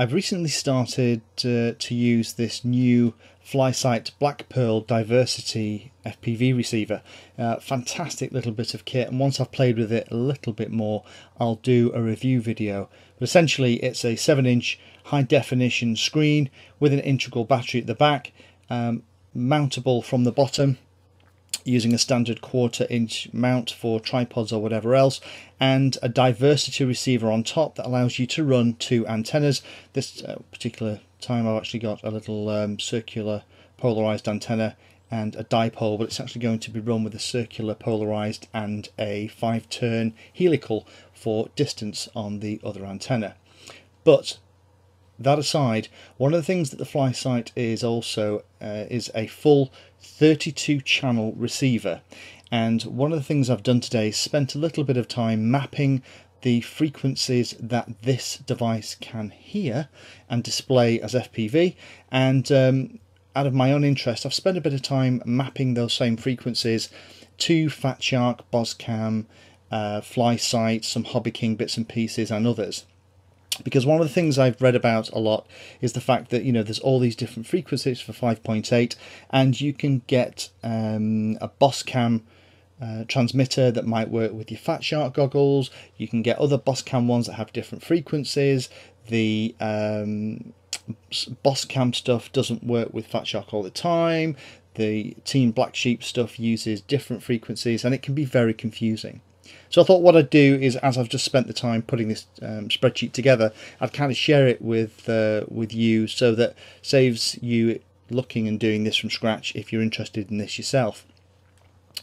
I've recently started uh, to use this new FlySight Black Pearl Diversity FPV receiver. Uh, fantastic little bit of kit and once I've played with it a little bit more I'll do a review video. But essentially it's a 7 inch high definition screen with an integral battery at the back, um, mountable from the bottom using a standard quarter inch mount for tripods or whatever else and a diversity receiver on top that allows you to run two antennas. This uh, particular time I've actually got a little um, circular polarized antenna and a dipole but it's actually going to be run with a circular polarized and a five turn helical for distance on the other antenna. But that aside, one of the things that the FlySight is also uh, is a full 32 channel receiver. And one of the things I've done today is spent a little bit of time mapping the frequencies that this device can hear and display as FPV. And um, out of my own interest, I've spent a bit of time mapping those same frequencies to Fat Shark, Boscam, uh, FlySight, some Hobby King bits and pieces, and others because one of the things I've read about a lot is the fact that you know there's all these different frequencies for 5.8 and you can get um, a Boscam uh, transmitter that might work with your Fat Shark goggles. You can get other Boscam ones that have different frequencies. The um, Boscam stuff doesn't work with Fat Shark all the time. The Team Black Sheep stuff uses different frequencies and it can be very confusing so I thought what I'd do is, as I've just spent the time putting this um, spreadsheet together, I'd kind of share it with uh, with you so that saves you looking and doing this from scratch if you're interested in this yourself.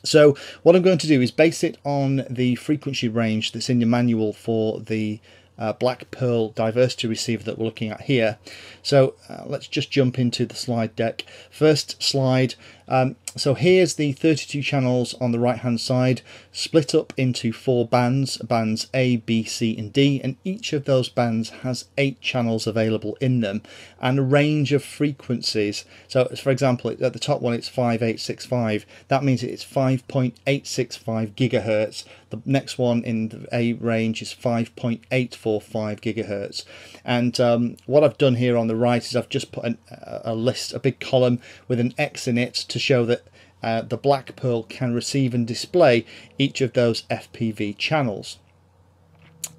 So what I'm going to do is base it on the frequency range that's in your manual for the uh, Black Pearl diversity receiver that we're looking at here. So uh, let's just jump into the slide deck. First slide, um, so here's the 32 channels on the right hand side split up into four bands, bands A, B, C and D and each of those bands has eight channels available in them and a range of frequencies. So for example at the top one it's 5865 that means it's 5.865 gigahertz. The next one in the A range is 5.845 gigahertz and um, what I've done here on the right is I've just put an, a list, a big column with an X in it to show that uh, the Black Pearl can receive and display each of those FPV channels.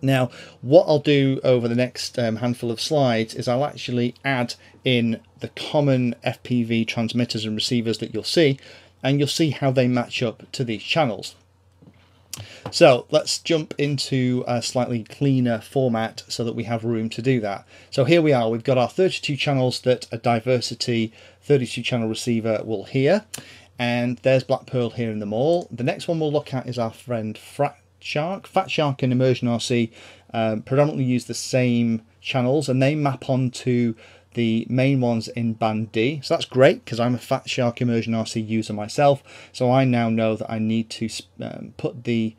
Now, what I'll do over the next um, handful of slides is I'll actually add in the common FPV transmitters and receivers that you'll see, and you'll see how they match up to these channels. So let's jump into a slightly cleaner format so that we have room to do that. So here we are, we've got our 32 channels that a diversity 32 channel receiver will hear. And there's Black Pearl here in the mall. The next one we'll look at is our friend Fat Shark. Fat Shark and Immersion RC um, predominantly use the same channels and they map onto the main ones in band D. So that's great because I'm a Fat Shark Immersion RC user myself. So I now know that I need to um, put the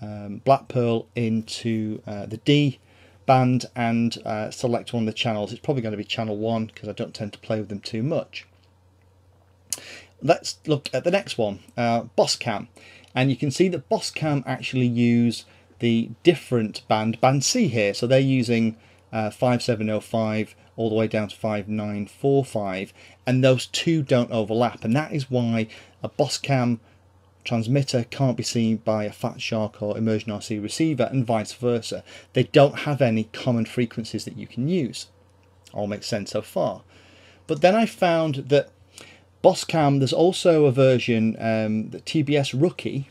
um, Black Pearl into uh, the D band and uh, select one of the channels. It's probably going to be channel 1 because I don't tend to play with them too much. Let's look at the next one, uh, Boscam. And you can see that Boscam actually use the different band, band C here. So they're using uh, 5705 all the way down to 5945 and those two don't overlap and that is why a Boscam transmitter can't be seen by a Fat Shark or Immersion RC receiver and vice versa. They don't have any common frequencies that you can use. All makes sense so far. But then I found that Boscam, there's also a version, um, the TBS Rookie,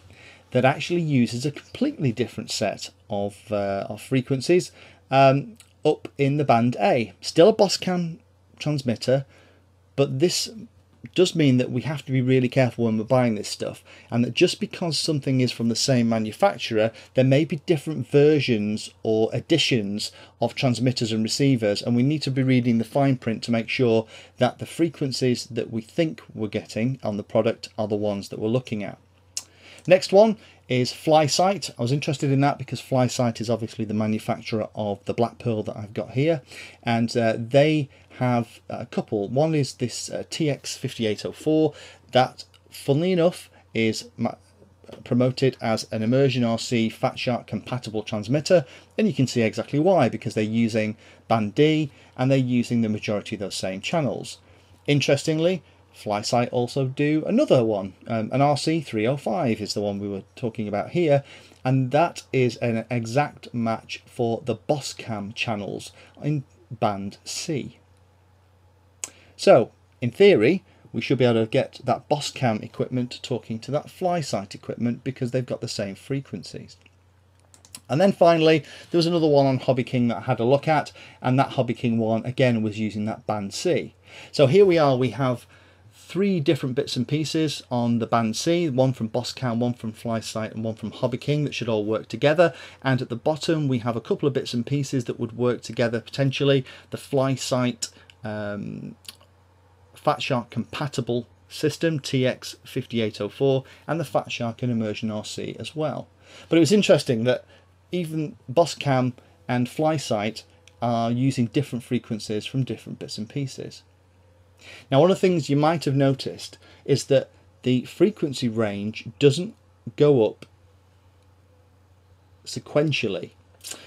that actually uses a completely different set of, uh, of frequencies um, up in the band A. Still a Boscam transmitter, but this does mean that we have to be really careful when we're buying this stuff and that just because something is from the same manufacturer there may be different versions or editions of transmitters and receivers and we need to be reading the fine print to make sure that the frequencies that we think we're getting on the product are the ones that we're looking at. Next one is FlySight. I was interested in that because FlySight is obviously the manufacturer of the Black Pearl that I've got here and uh, they have a couple. One is this uh, TX5804 that, funnily enough, is promoted as an immersion RC Fat Shark compatible transmitter, and you can see exactly why, because they're using band D and they're using the majority of those same channels. Interestingly, Flysight also do another one, um, an RC305 is the one we were talking about here, and that is an exact match for the Boscam channels in band C. So, in theory, we should be able to get that Boscam equipment talking to that Flysight equipment because they've got the same frequencies. And then finally, there was another one on Hobby King that I had a look at, and that Hobby King one again was using that band C. So here we are, we have three different bits and pieces on the band C, one from Boscam, one from Flysight and one from Hobby King that should all work together. And at the bottom we have a couple of bits and pieces that would work together potentially. The Flysight um, Fat Shark compatible system TX5804 and the Fat Shark and Immersion RC as well. But it was interesting that even Boscam and Flysight are using different frequencies from different bits and pieces. Now one of the things you might have noticed is that the frequency range doesn't go up sequentially.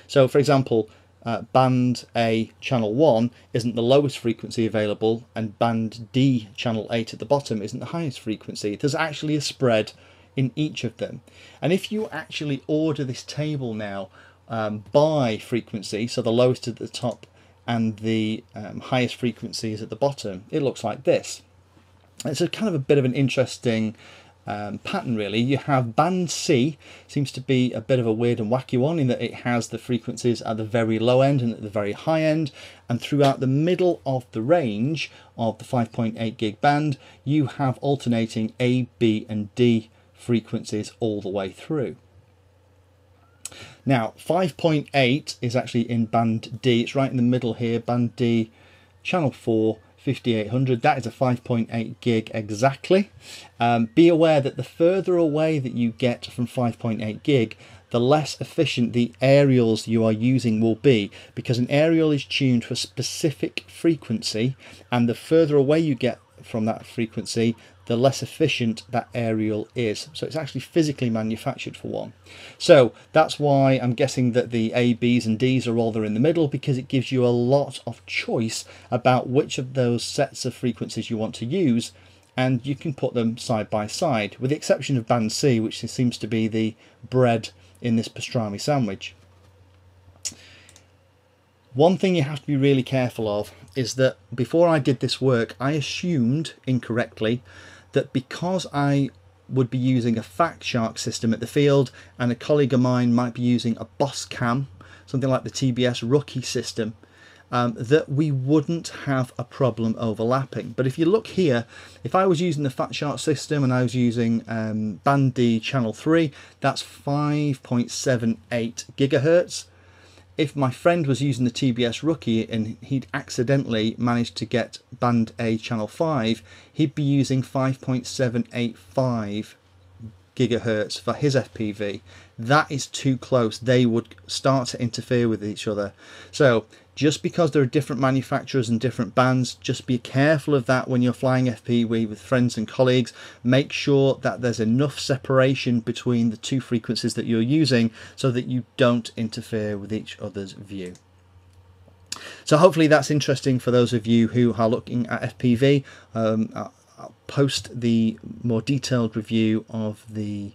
So for example, uh, band A channel 1 isn't the lowest frequency available and band D channel 8 at the bottom isn't the highest frequency. There's actually a spread in each of them. And if you actually order this table now um, by frequency, so the lowest at the top and the um, highest frequency is at the bottom, it looks like this. It's a kind of a bit of an interesting um, pattern really. You have band C, seems to be a bit of a weird and wacky one in that it has the frequencies at the very low end and at the very high end and throughout the middle of the range of the 5.8 gig band you have alternating A, B and D frequencies all the way through. Now 5.8 is actually in band D, it's right in the middle here, band D, channel 4 5800 that is a 5.8 gig exactly. Um, be aware that the further away that you get from 5.8 gig the less efficient the aerials you are using will be because an aerial is tuned for a specific frequency and the further away you get from that frequency the less efficient that aerial is. So it's actually physically manufactured for one. So that's why I'm guessing that the A, Bs and Ds are all there in the middle because it gives you a lot of choice about which of those sets of frequencies you want to use and you can put them side by side with the exception of band C which seems to be the bread in this pastrami sandwich. One thing you have to be really careful of is that before I did this work I assumed incorrectly that because I would be using a Fat Shark system at the field and a colleague of mine might be using a Boscam, something like the TBS Rookie system, um, that we wouldn't have a problem overlapping. But if you look here, if I was using the Fat Shark system and I was using um, Band D channel 3, that's 5.78 gigahertz if my friend was using the TBS Rookie and he'd accidentally managed to get band A channel 5, he'd be using 5.785 gigahertz for his FPV. That is too close. They would start to interfere with each other. So just because there are different manufacturers and different bands, just be careful of that when you're flying FPV with friends and colleagues. Make sure that there's enough separation between the two frequencies that you're using so that you don't interfere with each other's view. So hopefully that's interesting for those of you who are looking at FPV. Um, I'll post the more detailed review of the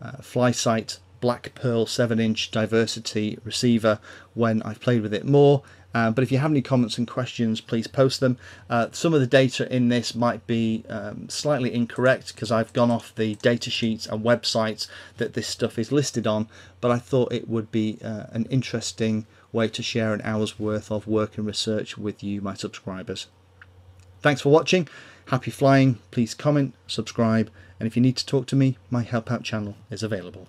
uh, Flysight Black Pearl 7 inch diversity receiver when I've played with it more. Uh, but if you have any comments and questions, please post them. Uh, some of the data in this might be um, slightly incorrect because I've gone off the data sheets and websites that this stuff is listed on, but I thought it would be uh, an interesting way to share an hour's worth of work and research with you, my subscribers. Thanks for watching. Happy flying. Please comment, subscribe, and if you need to talk to me, my Helpout channel is available.